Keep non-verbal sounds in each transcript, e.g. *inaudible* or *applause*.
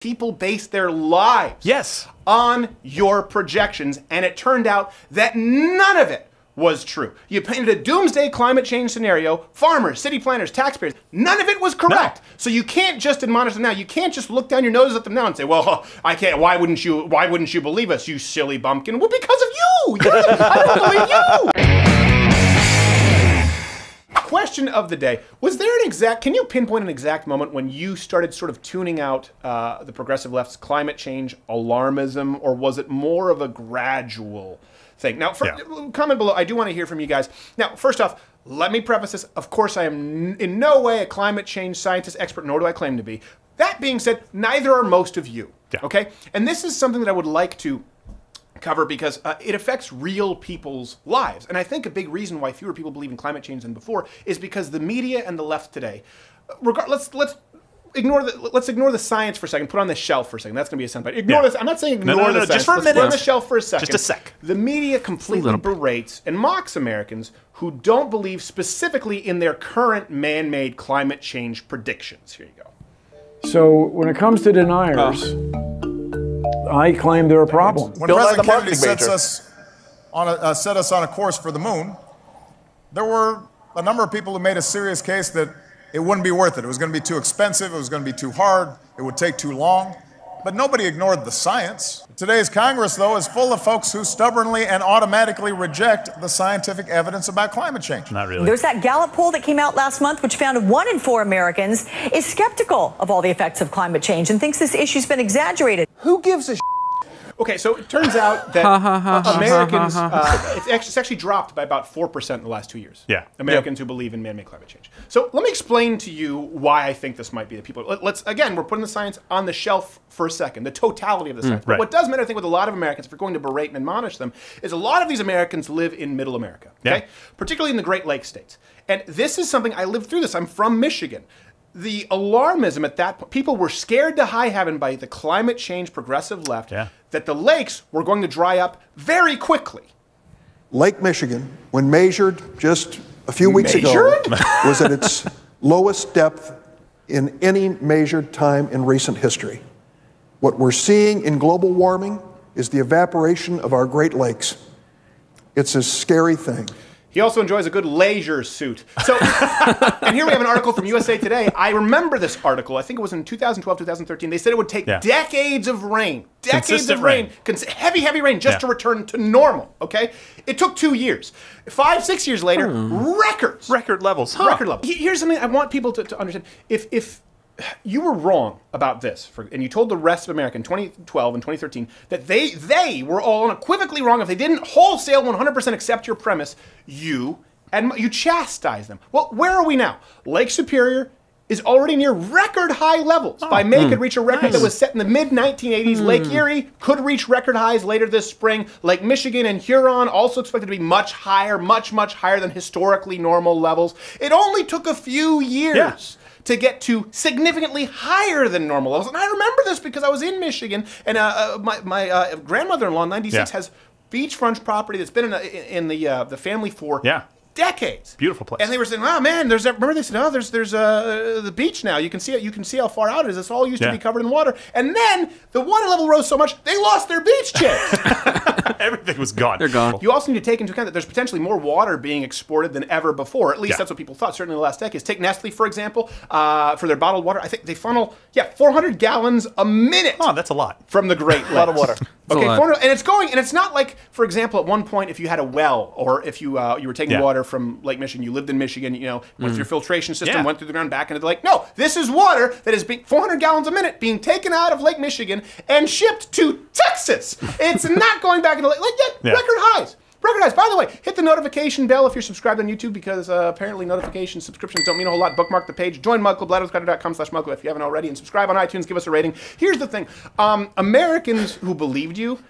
people base their lives Yes. on your projections, and it turned out that none of it was true. You painted a doomsday climate change scenario, farmers, city planners, taxpayers, none of it was correct. So you can't just admonish them now. You can't just look down your nose at them now and say, "Well, I can't. Why wouldn't you? Why wouldn't you believe us, you silly bumpkin?" Well, because of you. Yes, *laughs* I don't believe you. Question of the day: Was there an exact? Can you pinpoint an exact moment when you started sort of tuning out uh, the progressive left's climate change alarmism, or was it more of a gradual thing? Now, for, Yeah. comment below. I do want to hear from you guys. Now, first off, let me preface this. Of course, I am n- in no way a climate change scientist expert, nor do I claim to be. That being said, neither are most of you. Yeah. Okay, and this is something that I would like to cover because uh, it affects real people's lives. And I think a big reason why fewer people believe in climate change than before is because the media and the left today, uh, regard, let's let's ignore the let's ignore the science for a second. Put on the shelf for a second. That's going to be a soundbite. Ignore Yeah. this. I'm not saying ignore no, no, the just science. for a Let's Put on minute. the shelf for a second. Just a sec. The media completely berates and mocks Americans who don't believe specifically in their current man-made climate change predictions. Here you go. So when it comes to deniers, I claim they're a problem. When Bill President the Kennedy sets major. us on a, uh, set us on a course for the moon, there were a number of people who made a serious case that it wouldn't be worth it. It was going to be too expensive. It was going to be too hard. It would take too long. But nobody ignored the science. Today's Congress, though, is full of folks who stubbornly and automatically reject the scientific evidence about climate change. Not really. There's that Gallup poll that came out last month, which found that one in four Americans is skeptical of all the effects of climate change and thinks this issue's been exaggerated. Who gives a Okay, so it turns out *laughs* that Americans, uh, it's, actually, it's actually dropped by about 4% in the last two years. Yeah. Americans who believe in man made climate change. So let me explain to you why I think this might be the people. Let, us again, we're putting the science on the shelf for a second, the totality of the science. But right. what does matter, I think, with a lot of Americans, if we're going to berate and admonish them, is a lot of these Americans live in middle America, okay? Yeah. Particularly in the Great Lakes states. And this is something I lived through this. I'm from Michigan the alarmism at that point, people were scared to high heaven by the climate change progressive left Yeah. that the lakes were going to dry up very quickly. Lake Michigan, when measured just a few weeks Measured? ago, *laughs* was at its lowest depth in any measured time in recent history. What we're seeing in global warming is the evaporation of our Great Lakes. It's a scary thing. He also enjoys a good leisure suit. So, *laughs* and here we have an article from USA Today. I remember this article. I think it was in 2012, 2013. They said it would take Yeah. decades of rain, decades Consistent of rain, rain. heavy, heavy rain, just Yeah. to return to normal. Okay, it took two years. Five, six years later, hmm. records, Record levels. Huh. record levels. Here's something I want people to, to understand. If if you were wrong about this, for, and you told the rest of America in 2012 and 2013 that they they were all unequivocally wrong if they didn't wholesale 100% accept your premise, you and you chastise them. Well, where are we now? Lake Superior is already near record high levels. Oh. By May could hmm. reach a record that was set in the mid 1980s. Lake hmm. Erie could reach record highs later this spring. Lake Michigan and Huron also expected to be much higher, much much higher than historically normal levels. It only took a few years Yeah. To get to significantly higher than normal levels. And I remember this because I was in Michigan, and uh, uh, my, my uh, grandmother-in-law, 96, Yeah. has beachfront property that's been in, a, in the uh, the family for Yeah. decades. Beautiful place. And they were saying, "Oh man, there's a, remember they said, oh, there's there's uh, the beach now. You can see it. You can see how far out it is. It's all used to be covered in water. And then the water level rose so much they lost their beach chairs. *laughs* *laughs* Everything was gone. They're gone. You also need to take into account that there's potentially more water being exported than ever before. At least Yeah. that's what people thought, certainly in the last decade. Take Nestle, for example, uh, for their bottled water. I think they funnel, yeah, 400 gallons a minute Oh, that's a lot. from the Great Lakes. A lot of water. Okay, a lot. and it's going, and it's not like, for example, at one point, if you had a well, or if you uh, you were taking Yeah. water from Lake Michigan, you lived in Michigan, you know, went through your filtration system, Yeah. went through the ground, back into the lake. No, this is water that is being 400 gallons a minute being taken out of Lake Michigan and shipped to Texas. It's not going back into the. Like, yeah, Yeah. record highs. Record highs. By the way, hit the notification bell if you're subscribed on YouTube because uh, apparently notification subscriptions don't mean a whole lot. Bookmark the page. Join Mug Club, louderwithcrowder.com slash Mug if you haven't already. And subscribe on iTunes. Give us a rating. Here's the thing. Um, Americans who believed you,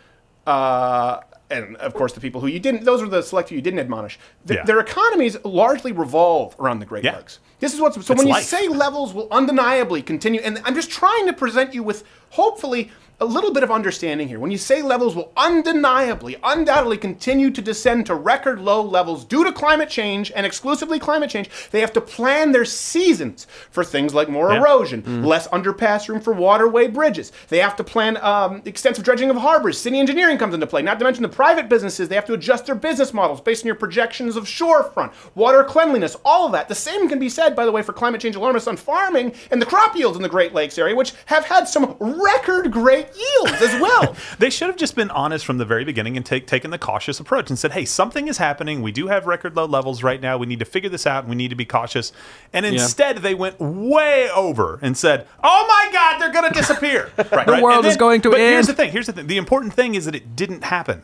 uh, and of course the people who you didn't, those are the select few you didn't admonish. Yeah. Their economies largely revolve around the Great. Lakes. This is what's so It's when you say levels will undeniably continue, and I'm just trying to present you with hopefully a little bit of understanding here. When you say levels will undeniably, undoubtedly continue to descend to record low levels due to climate change and exclusively climate change, they have to plan their seasons for things like more Yeah. erosion, less underpass room for waterway bridges. They have to plan um, extensive dredging of harbors. City engineering comes into play. Not to mention the private businesses. They have to adjust their business models based on your projections of shorefront, water cleanliness, all of that. The same can be said, by the way, for climate change alarmists on farming and the crop yields in the Great Lakes area, which have had some record great yields as well. *laughs* They should have just been honest from the very beginning and take, taken the cautious approach and said, hey, something is happening. We do have record low levels right now. We need to figure this out and we need to be cautious. And instead, they went way over and said, oh my God, they're going to disappear. *laughs* right, The world And is going to But here's the thing. Here's the thing. The important thing is that it didn't happen.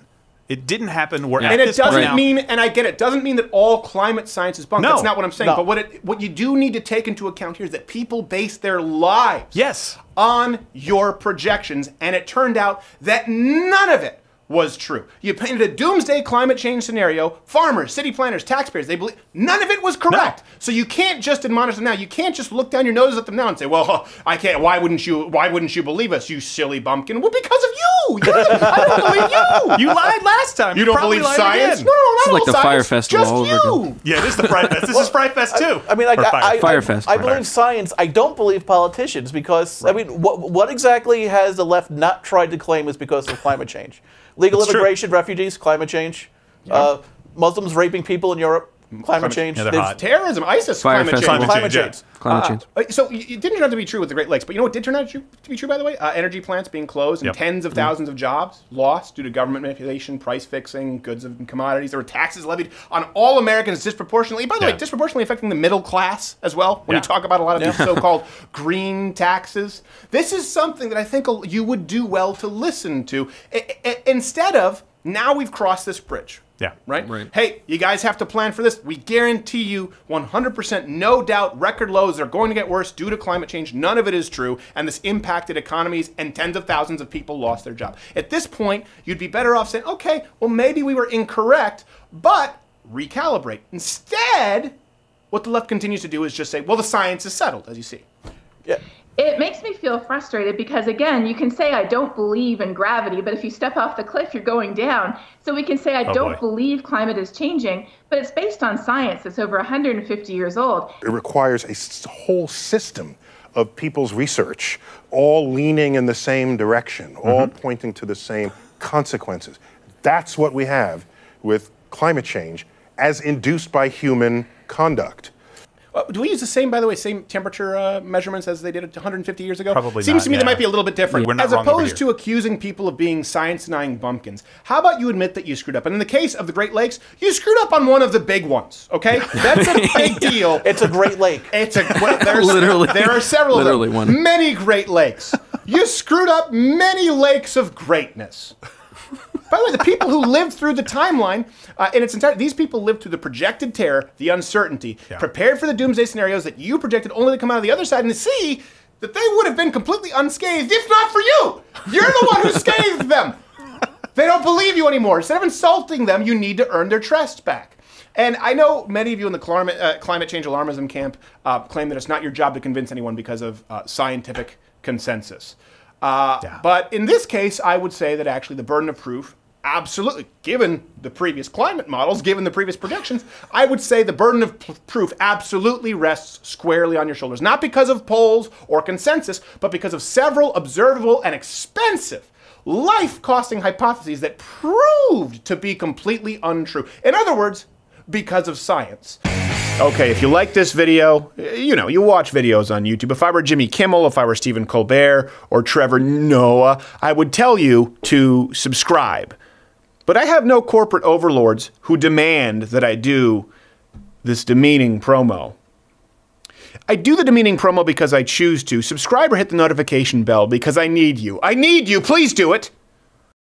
It didn't happen. We're at And it this doesn't now- mean, and I get it, doesn't mean that all climate science is bunk. No. That's not what I'm saying. No. But what it, what you do need to take into account here is that people base their lives Yes. on your projections, and it turned out that none of it was true. You painted a doomsday climate change scenario. Farmers, city planners, taxpayers, they believe none of it was correct. So you can't just admonish them now. You can't just look down your nose at them now and say, "Well, *laughs* I can't. Why wouldn't you? Why wouldn't you believe us, you silly bumpkin?" Well, because of you. You're the- I don't *laughs* believe you. You lied last time. You don't believe science? again. No, no, not This is like the science, Fyre Festival Just all over you. again. Yeah, this is the Fry Fest. This is Fry Fest too. I mean, like, I, Fire- I, Fire I, Fest. I Fire believe Fest. science. I don't believe politicians because I mean, what what exactly has the left not tried to claim is because of climate change? Legal That's true. immigration, refugees, climate change, uh, Muslims raping people in Europe, climate change. yeah, There's- hot. Terrorism, ISIS, Fire climate festival. change. Climate Climate change, change. Climate change. Uh, so it didn't turn out to be true with the Great Lakes, but you know what did turn out to to be true, by the way? Uh, energy plants being closed and Yep. tens of thousands of jobs lost due to government manipulation, price fixing, goods and commodities. There were taxes levied on all Americans disproportionately. By the way, disproportionately affecting the middle class as well. When Yeah. you talk about a lot of these so-called *laughs* green taxes, this is something that I think you would do well to listen to I- I- instead of now we've crossed this bridge. Yeah. Right? Right. Hey, you guys have to plan for this. We guarantee you 100% no doubt record lows are going to get worse due to climate change. None of it is true. And this impacted economies and tens of thousands of people lost their job. At this point, you'd be better off saying, okay, well, maybe we were incorrect, but recalibrate. Instead, what the left continues to do is just say, well, the science is settled, as you see. yeah. It makes me feel frustrated because, again, you can say, I don't believe in gravity, but if you step off the cliff, you're going down. So we can say, I oh, don't boy. believe climate is changing, but it's based on science that's over 150 years old. It requires a whole system of people's research, all leaning in the same direction, all mm-hmm. pointing to the same consequences. That's what we have with climate change as induced by human conduct. Uh, do we use the same, by the way, same temperature uh, measurements as they did 150 years ago? Probably Seems not, to me they might be a little bit different. We're not as wrong opposed to accusing people of being science-denying bumpkins, how about you admit that you screwed up? And in the case of the Great Lakes, you screwed up on one of the big ones. Okay, that's a big *laughs* deal. It's a Great Lake. It's a well, *laughs* there's, Literally. There are several. of them. Literally one. Many Great Lakes. You screwed up many lakes of greatness. By the way, the people who lived through the timeline uh, in its entirety, these people lived through the projected terror, the uncertainty, Yeah. prepared for the doomsday scenarios that you projected only to come out of the other side and to see that they would have been completely unscathed if not for you. You're the one who *laughs* scathed them. They don't believe you anymore. Instead of insulting them, you need to earn their trust back. And I know many of you in the climate, uh, climate change alarmism camp uh, claim that it's not your job to convince anyone because of uh, scientific consensus. Uh, Yeah. But in this case, I would say that actually the burden of proof, absolutely, given the previous climate models, given the previous predictions, I would say the burden of proof absolutely rests squarely on your shoulders. Not because of polls or consensus, but because of several observable and expensive life costing hypotheses that proved to be completely untrue. In other words, because of science. Okay, if you like this video, you know, you watch videos on YouTube. If I were Jimmy Kimmel, if I were Stephen Colbert or Trevor Noah, I would tell you to subscribe. But I have no corporate overlords who demand that I do this demeaning promo. I do the demeaning promo because I choose to. Subscribe or hit the notification bell because I need you. I need you. Please do it.